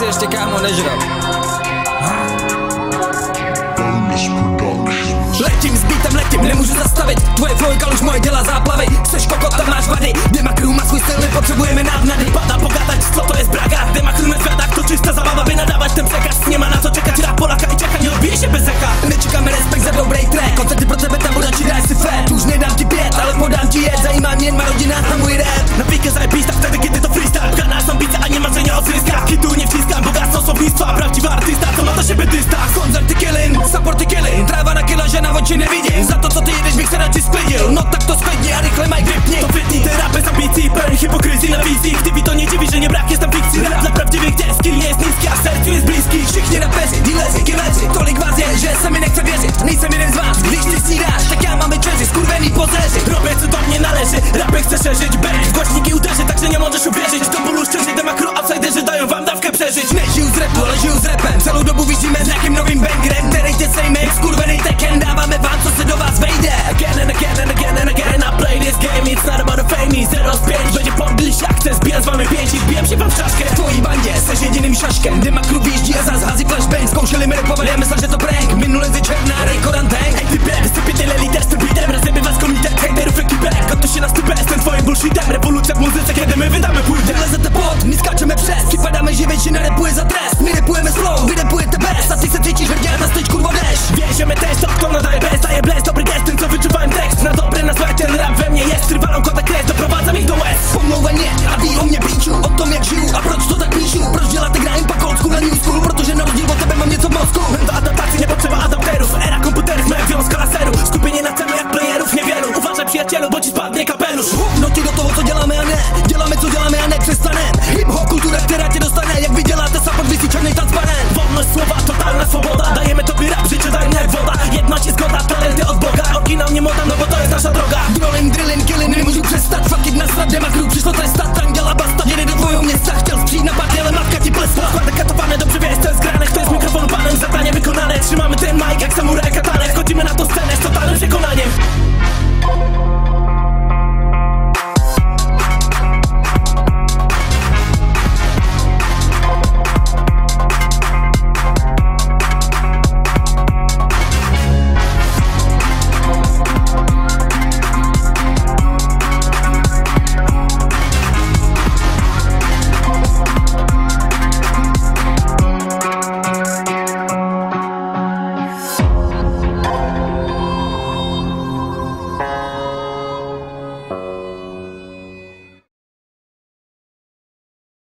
si ještě kámo nežral. Letím s beatem, letím, nemůžu zastavit. Tvoje flojka už moje děla záplavy. Chceš kokot, tam máš vady. Demakrů má svůj styl, nepotřebuje hipokryzji na wizji. Gdyby to nie dziwi, że nie brak jest tam fikcji. Rap dla prawdziwych, gdzie skill nie jest niski, a sercu jest bliski. Krzyk nie raperzy, dealerzy, kielerzy To ligwazie, że sami nie chcę wierzyć Nisam no jeden z was, gdyś ty snirasz Tak ja mamy jersey, skurweni pozerzy. Robię co do mnie należy, rapy chcę szerzyć Bęk w głośniki uderzy, tak że nie możesz uwierzyć. Ježíškem Dema kru výjíždí a zás hází flashbang. Zkoušeli mi repovat, já myslel, že to prank. Minule ze černá, Raycoran tank Ej ty běh, vy si pitele líder, jste beatem Razem by vás koníte, hejteru fake back Kotoši na stupe, jsem tvojím bullshitem. Revoluce v muzice, kde my vydáme půjde. Lezete pod, my skáčeme přes. Připadáme živě, že nerepuje